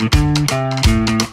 Música